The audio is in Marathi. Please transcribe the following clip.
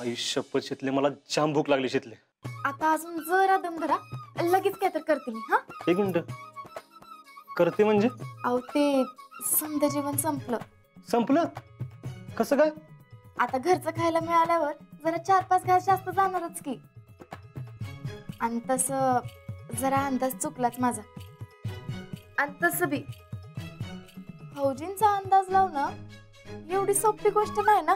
आयुष्य शपथ शितले मला जाम भूक लागली शितले. आता अजून जरा दम धरा लगेच काय तर करते मी हा? एक मिनिट. करते म्हणजे? अहो ते समजा जेवण संपलं. संपलं? कसं काय? आता घरचं खायला मिळाल्यावर जरा चार पाच घास जास्त जाणारच की. आणि तस जरा अंदाज चुकलाच माझा. आणि तस बी. फौजींचा अंदाज लावणं एवढी सोपी गोष्ट नाही ना?